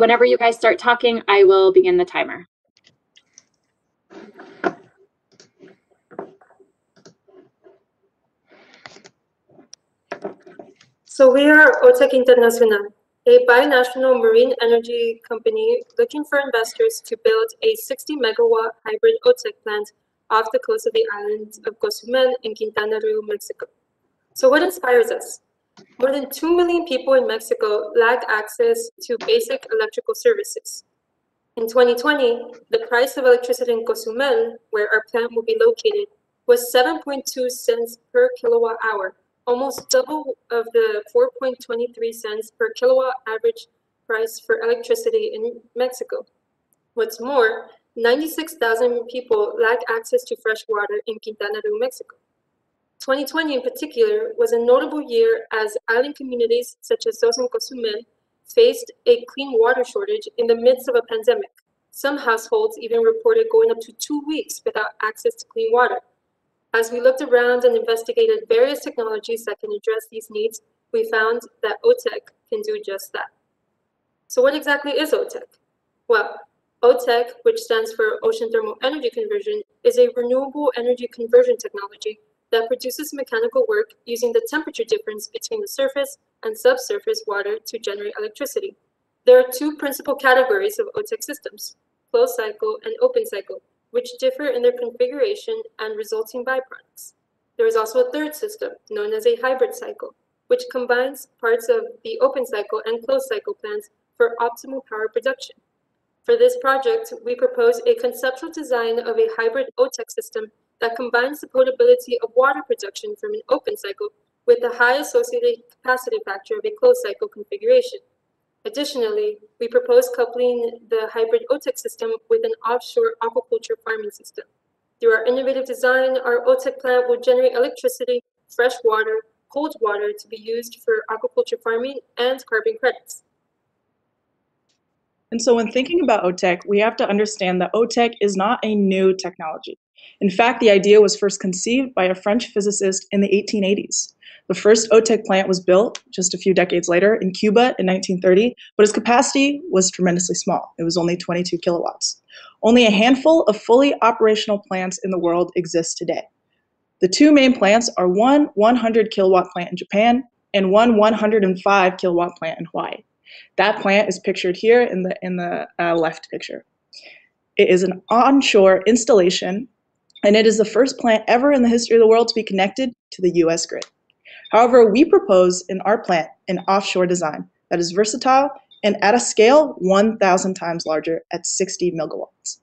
whenever you guys start talking, I will begin the timer. So we are OTEC Internacional, a binational marine energy company looking for investors to build a 60 megawatt hybrid OTEC plant off the coast of the island of Cozumel in Quintana Roo, Mexico. So what inspires us? More than 2 million people in Mexico lack access to basic electrical services. In 2020, the price of electricity in Cozumel, where our plant will be located, was 7.2 cents per kilowatt hour, almost double of the 4.23 cents per kilowatt average price for electricity in Mexico. What's more, 96,000 people lack access to fresh water in Quintana Roo, Mexico. 2020 in particular was a notable year as island communities such as those in Cozumel faced a clean water shortage in the midst of a pandemic. Some households even reported going up to two weeks without access to clean water. As we looked around and investigated various technologies that can address these needs, we found that OTEC can do just that. So what exactly is OTEC? Well, OTEC, which stands for Ocean Thermal Energy Conversion, is a renewable energy conversion technology that produces mechanical work using the temperature difference between the surface and subsurface water to generate electricity. There are two principal categories of OTEC systems, closed cycle and open cycle, which differ in their configuration and resulting byproducts. There is also a third system, known as a hybrid cycle, which combines parts of the open cycle and closed cycle plants for optimal power production. For this project, we propose a conceptual design of a hybrid OTEC system that combines the potability of water production from an open cycle with the high associated capacity factor of a closed cycle configuration. Additionally, we propose coupling the hybrid OTEC system with an offshore aquaculture farming system. Through our innovative design, our OTEC plant will generate electricity, fresh water, cold water to be used for aquaculture farming and carbon credits. And so when thinking about OTEC, we have to understand that OTEC is not a new technology. In fact, the idea was first conceived by a French physicist in the 1880s. The first OTEC plant was built just a few decades later in Cuba in 1930, but its capacity was tremendously small. It was only 22 kilowatts. Only a handful of fully operational plants in the world exist today. The two main plants are one 100 kilowatt plant in Japan and one 105 kilowatt plant in Hawaii. That plant is pictured here in the, in the uh, left picture. It is an onshore installation, and it is the first plant ever in the history of the world to be connected to the US grid. However, we propose in our plant an offshore design that is versatile and at a scale 1,000 times larger at 60 megawatts.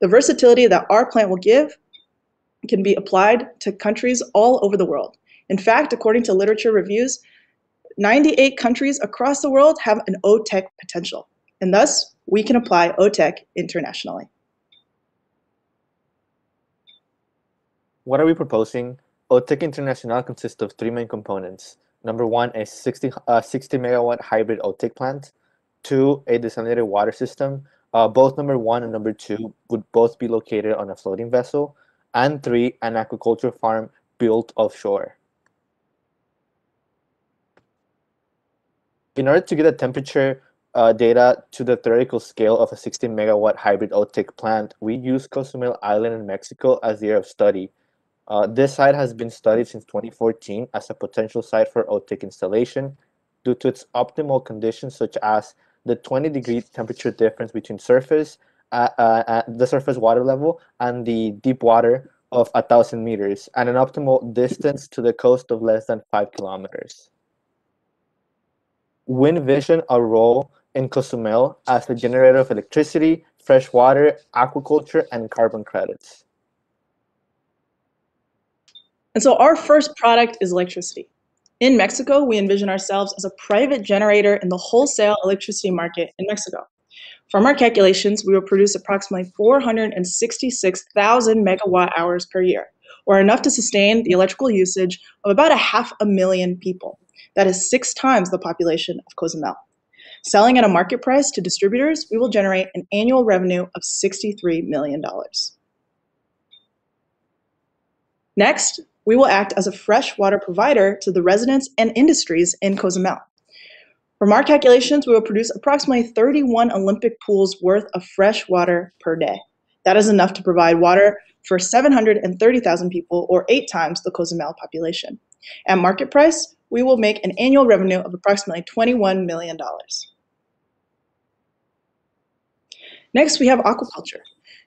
The versatility that our plant will give can be applied to countries all over the world. In fact, according to literature reviews, 98 countries across the world have an OTEC potential, and thus we can apply OTEC internationally. What are we proposing? OTEC International consists of three main components. Number one, a 60, uh, 60 megawatt hybrid OTEC plant. Two, a desalinated water system. Uh, both number one and number two would both be located on a floating vessel. And three, an aquaculture farm built offshore. In order to get the temperature uh, data to the theoretical scale of a 60 megawatt hybrid OTEC plant, we use Cozumel Island in Mexico as the area of study. Uh, this site has been studied since 2014 as a potential site for OTEC installation due to its optimal conditions such as the 20 degree temperature difference between surface uh, uh, the surface water level and the deep water of thousand meters and an optimal distance to the coast of less than five kilometers Wind vision a role in Cozumel as the generator of electricity, fresh water, aquaculture, and carbon credits. And so our first product is electricity. In Mexico, we envision ourselves as a private generator in the wholesale electricity market in Mexico. From our calculations, we will produce approximately 466,000 megawatt hours per year, or enough to sustain the electrical usage of about a half a million people. That is six times the population of Cozumel. Selling at a market price to distributors, we will generate an annual revenue of $63 million. Next, we will act as a fresh water provider to the residents and industries in Cozumel. From our calculations, we will produce approximately 31 Olympic pools worth of fresh water per day. That is enough to provide water for 730,000 people, or eight times the Cozumel population. At market price, we will make an annual revenue of approximately $21 million. Next, we have aquaculture.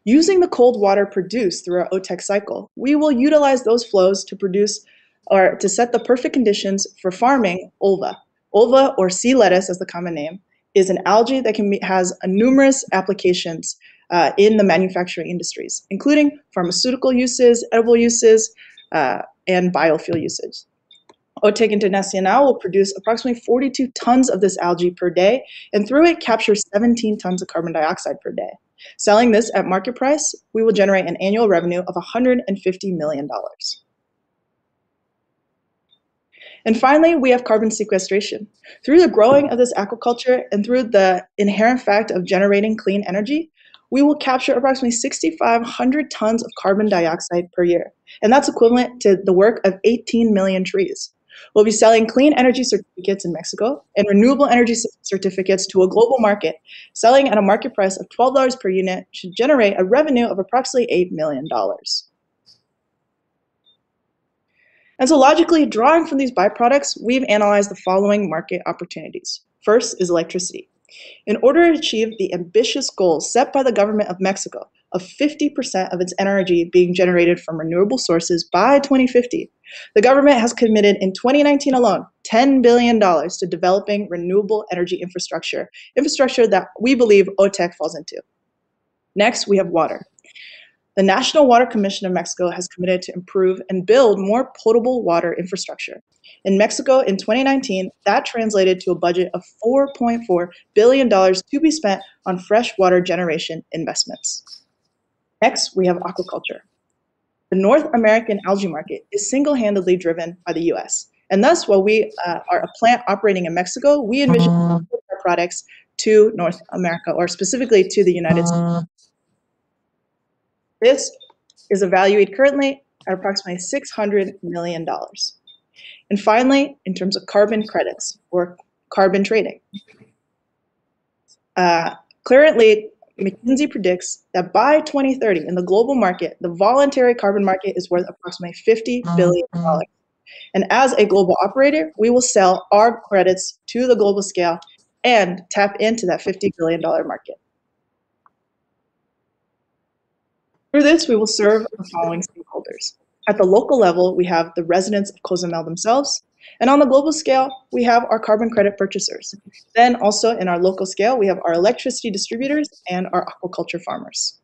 Using the cold water produced through our OTEC cycle, we will utilize those flows to produce or to set the perfect conditions for farming ulva. Ulva, or sea lettuce as the common name, is an algae that can be, has numerous applications uh, in the manufacturing industries, including pharmaceutical uses, edible uses, uh, and biofuel usage. OTEC Internacional will produce approximately 42 tons of this algae per day, and through it capture 17 tons of carbon dioxide per day. Selling this at market price, we will generate an annual revenue of $150 million. And finally, we have carbon sequestration. Through the growing of this aquaculture and through the inherent fact of generating clean energy, we will capture approximately 6,500 tons of carbon dioxide per year. And that's equivalent to the work of 18 million trees. We'll be selling clean energy certificates in Mexico and renewable energy certificates to a global market. Selling at a market price of $12 per unit should generate a revenue of approximately $8 million. And so logically, drawing from these byproducts, we've analyzed the following market opportunities. First is electricity. In order to achieve the ambitious goals set by the government of Mexico of 50% of its energy being generated from renewable sources by 2050, the government has committed in 2019 alone $10 billion to developing renewable energy infrastructure, infrastructure that we believe OTEC falls into. Next, we have water. The National Water Commission of Mexico has committed to improve and build more potable water infrastructure. In Mexico in 2019, that translated to a budget of $4.4 billion to be spent on freshwater generation investments. Next, we have aquaculture. The North American algae market is single-handedly driven by the US. And thus, while we uh, are a plant operating in Mexico, we envision our products to North America, or specifically to the United States. This is evaluated currently at approximately $600 million. And finally, in terms of carbon credits or carbon trading, uh, currently McKinsey predicts that by 2030 in the global market, the voluntary carbon market is worth approximately $50 billion. Mm-hmm. And as a global operator, we will sell our credits to the global scale and tap into that $50 billion market. Through this, we will serve the following stakeholders. At the local level, we have the residents of Cozumel themselves, and on the global scale, we have our carbon credit purchasers. Then also in our local scale, we have our electricity distributors and our aquaculture farmers.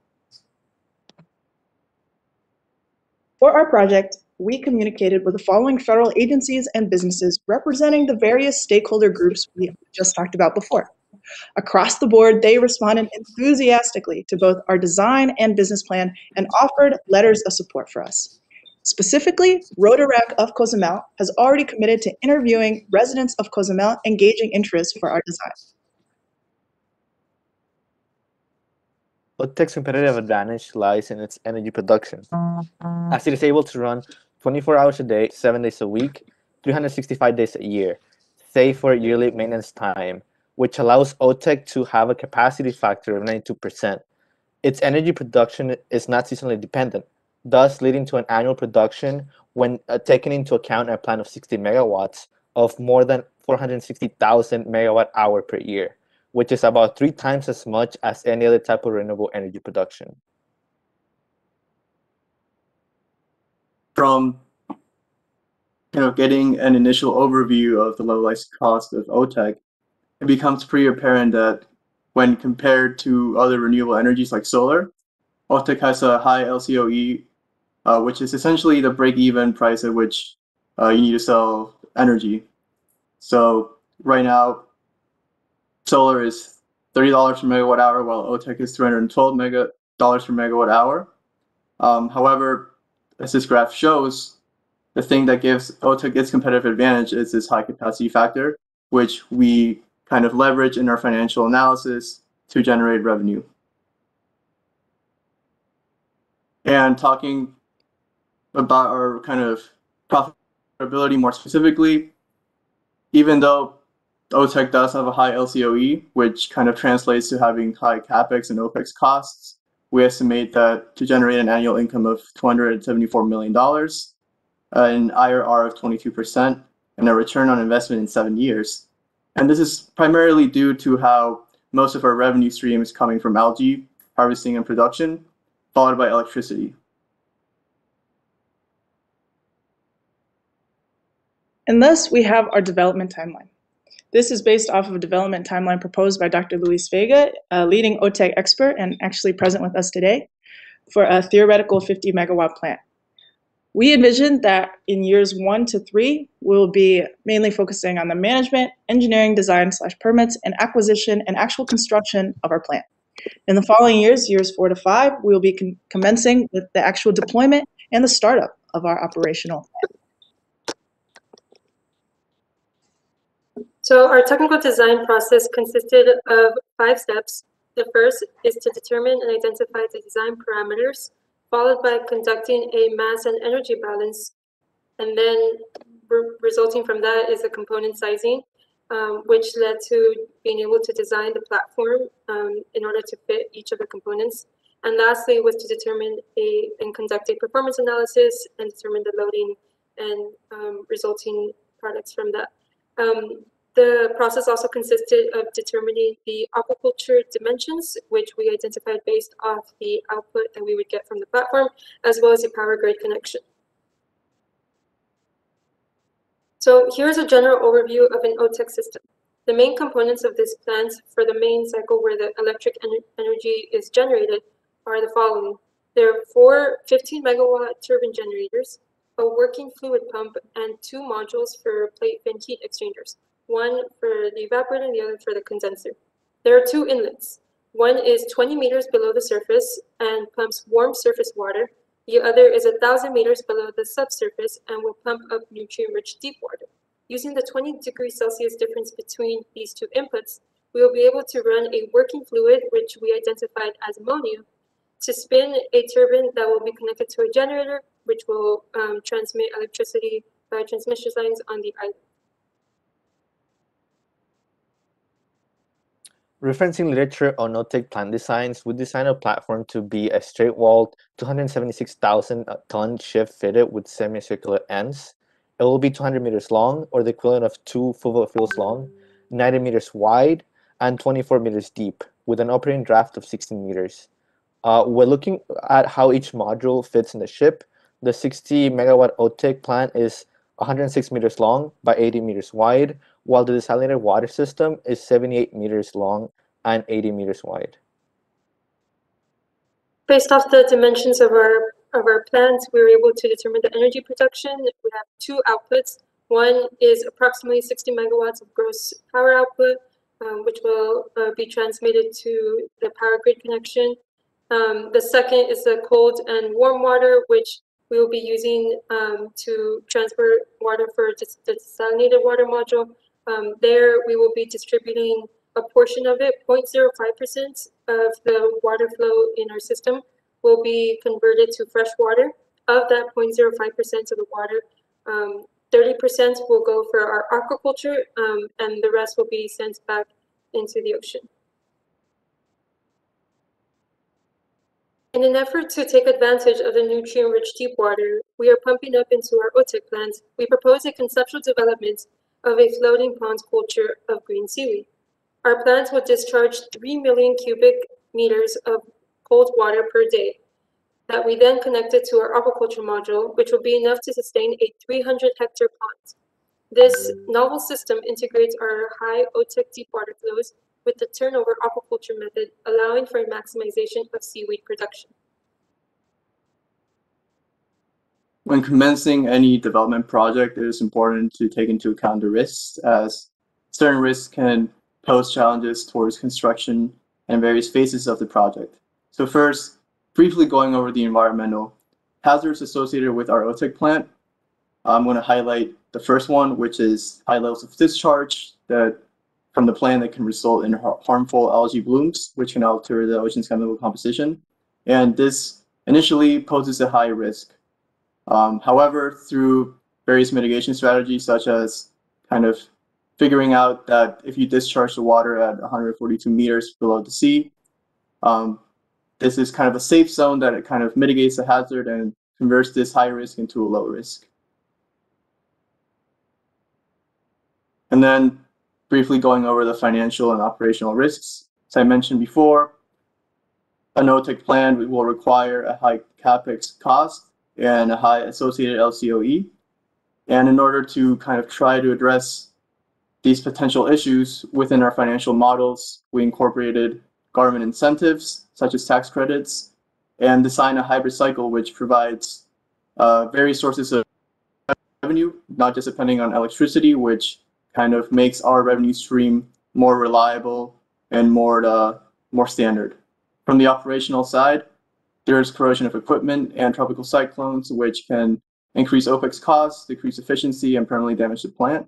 For our project, we communicated with the following federal agencies and businesses representing the various stakeholder groups we just talked about before. Across the board, they responded enthusiastically to both our design and business plan and offered letters of support for us. Specifically, Rotaract of Cozumel has already committed to interviewing residents of Cozumel engaging interest for our design. OTEC's competitive advantage lies in its energy production, as it is able to run 24 hours a day, 7 days a week, 365 days a year, save for yearly maintenance time, which allows OTEC to have a capacity factor of 92%. Its energy production is not seasonally dependent, thus leading to an annual production when uh, taking into account a plan of 60 megawatts of more than 460,000 megawatt hour per year, which is about three times as much as any other type of renewable energy production. From kind of getting an initial overview of the levelized cost of OTEC, it becomes pretty apparent that when compared to other renewable energies like solar, OTEC has a high LCOE, uh, which is essentially the break-even price at which uh, you need to sell energy. So right now, solar is $30 per megawatt hour, while OTEC is 312 mega dollars per megawatt hour. Um, however, as this graph shows, the thing that gives OTEC its competitive advantage is this high capacity factor, which we kind of leverage in our financial analysis to generate revenue. And talking about our kind of profitability more specifically, even though OTEC does have a high LCOE, which kind of translates to having high capex and OPEX costs. We estimate that to generate an annual income of $274 million, an IRR of 22%, and a return on investment in seven years. And this is primarily due to how most of our revenue stream is coming from algae harvesting and production, followed by electricity. And thus, we have our development timeline. This is based off of a development timeline proposed by Dr. Luis Vega, a leading OTEC expert and actually present with us today, for a theoretical 50 megawatt plant. We envision that in years one to three, we'll be mainly focusing on the management, engineering, design slash permits, and acquisition and actual construction of our plant. In the following years, years four to five, we'll be com- commencing with the actual deployment and the startup of our operational plant. So our technical design process consisted of five steps. The first is to determine and identify the design parameters, followed by conducting a mass and energy balance. And then re- resulting from that is the component sizing, um, which led to being able to design the platform um, in order to fit each of the components. And lastly was to determine a and conduct a performance analysis and determine the loading and um, resulting products from that. Um, the process also consisted of determining the aquaculture dimensions, which we identified based off the output that we would get from the platform, as well as the power grid connection. So here's a general overview of an OTEC system. The main components of this plant for the main cycle where the electric ener- energy is generated are the following. There are four 15 megawatt turbine generators, a working fluid pump, and two modules for plate fin heat exchangers one for the evaporator and the other for the condenser. There are two inlets. One is 20 meters below the surface and pumps warm surface water. The other is 1,000 meters below the subsurface and will pump up nutrient-rich deep water. Using the 20 degrees Celsius difference between these two inputs, we will be able to run a working fluid, which we identified as ammonia, to spin a turbine that will be connected to a generator, which will um, transmit electricity by transmission lines on the island. Referencing literature on OTEC plant designs, we designed a platform to be a straight-walled 276,000 ton ship fitted with semicircular ends. It will be 200 meters long, or the equivalent of two football fields long, 90 meters wide, and 24 meters deep, with an operating draft of 16 meters. Uh, we're looking at how each module fits in the ship. The 60 megawatt OTEC plant is 106 meters long by 80 meters wide, while the desalinated water system is 78 meters long and 80 meters wide. Based off the dimensions of our of our plant, we were able to determine the energy production. We have two outputs. One is approximately 60 megawatts of gross power output, um, which will uh, be transmitted to the power grid connection. Um, the second is the cold and warm water, which we will be using um, to transfer water for the desalinated water module. Um, there, we will be distributing a portion of it, 0.05% of the water flow in our system will be converted to fresh water. Of that 0.05% of the water, um, 30% will go for our aquaculture, um, and the rest will be sent back into the ocean. In an effort to take advantage of the nutrient-rich deep water we are pumping up into our OTEC plant, we propose a conceptual development of a floating pond culture of green seaweed. Our plant will discharge 3 million cubic meters of cold water per day that we then connected to our aquaculture module, which will be enough to sustain a 300 hectare pond. This novel system integrates our high OTEC deep water flows with the turnover aquaculture method, allowing for maximization of seaweed production. When commencing any development project, it is important to take into account the risks, as certain risks can pose challenges towards construction and various phases of the project. So first, briefly going over the environmental hazards associated with our OTEC plant. I'm going to highlight the first one, which is high levels of discharge that from the plant that can result in harmful algae blooms, which can alter the ocean's chemical composition. And this initially poses a high risk. Um, however, through various mitigation strategies, such as kind of figuring out that if you discharge the water at 142 meters below the sea, um, this is kind of a safe zone that it kind of mitigates the hazard and converts this high risk into a low risk. And then briefly going over the financial and operational risks. As I mentioned before, a no-tech plan will require a high capex cost and a high associated LCOE. And in order to kind of try to address these potential issues within our financial models, we incorporated government incentives such as tax credits and design a hybrid cycle which provides uh, various sources of revenue, not just depending on electricity, which kind of makes our revenue stream more reliable and more uh, more standard. From the operational side, there is corrosion of equipment and tropical cyclones, which can increase OPEX costs, decrease efficiency, and permanently damage the plant.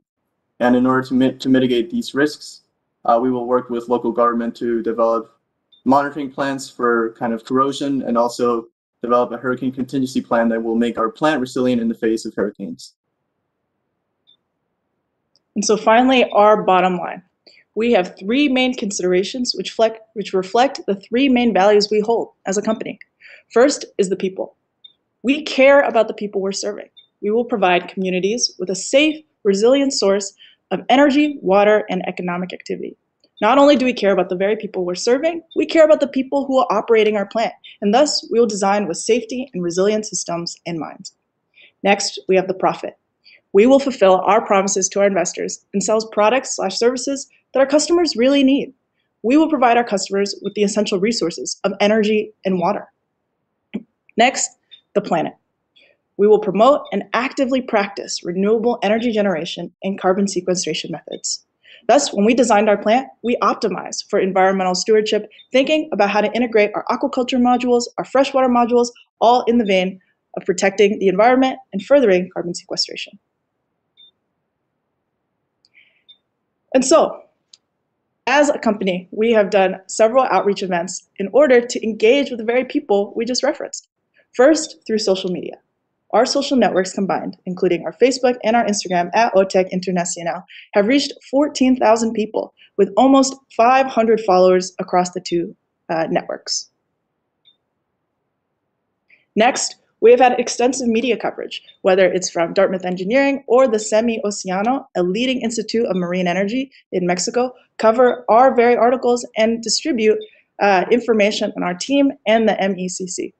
And in order to, mit to mitigate these risks, uh, we will work with local government to develop monitoring plans for kind of corrosion and also develop a hurricane contingency plan that will make our plant resilient in the face of hurricanes. And so finally, our bottom line. We have three main considerations which, reflect, which reflect the three main values we hold as a company. First is the people. We care about the people we're serving. We will provide communities with a safe, resilient source of energy, water, and economic activity. Not only do we care about the very people we're serving, we care about the people who are operating our plant, and thus we will design with safety and resilient systems in mind. Next, we have the profit. We will fulfill our promises to our investors and sell products slash services that our customers really need. We will provide our customers with the essential resources of energy and water. Next, the planet. We will promote and actively practice renewable energy generation and carbon sequestration methods. Thus, when we designed our plant, we optimized for environmental stewardship, thinking about how to integrate our aquaculture modules, our freshwater modules, all in the vein of protecting the environment and furthering carbon sequestration. And so, as a company, we have done several outreach events in order to engage with the very people we just referenced. First, through social media. Our social networks combined, including our Facebook and our Instagram at OTEC Internacional, have reached 14,000 people with almost 500 followers across the two uh, networks. Next, we have had extensive media coverage, whether it's from Dartmouth Engineering or the CEMIE-Océano, a leading institute of marine energy in Mexico, cover our very articles and distribute uh, information on our team and the MECC.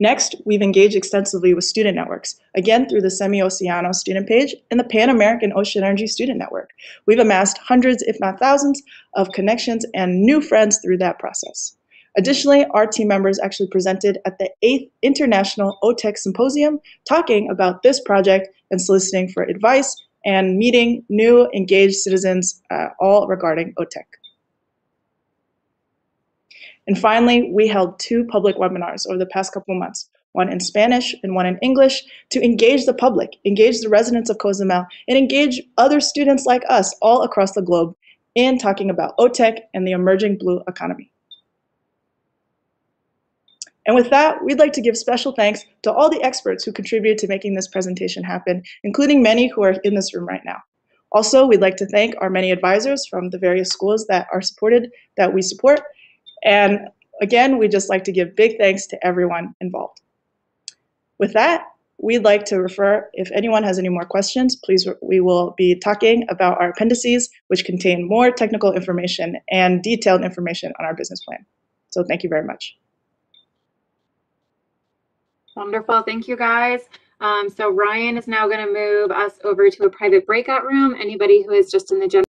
Next, we've engaged extensively with student networks, again through the CEMIE-Océano student page and the Pan American Ocean Energy Student Network. We've amassed hundreds, if not thousands, of connections and new friends through that process. Additionally, our team members actually presented at the 8th International OTEC Symposium talking about this project and soliciting for advice and meeting new engaged citizens, uh, all regarding OTEC. And finally, we held two public webinars over the past couple of months, one in Spanish and one in English, to engage the public, engage the residents of Cozumel, and engage other students like us all across the globe in talking about OTEC and the emerging blue economy. And with that, we'd like to give special thanks to all the experts who contributed to making this presentation happen, including many who are in this room right now. Also, we'd like to thank our many advisors from the various schools that are supported, that we support, and again, we'd just like to give big thanks to everyone involved. With that, we'd like to refer, if anyone has any more questions, please, we will be talking about our appendices, which contain more technical information and detailed information on our business plan. So thank you very much. Wonderful. Thank you, guys. Um, so Ryan is now going to move us over to a private breakout room. Anybody who is just in the general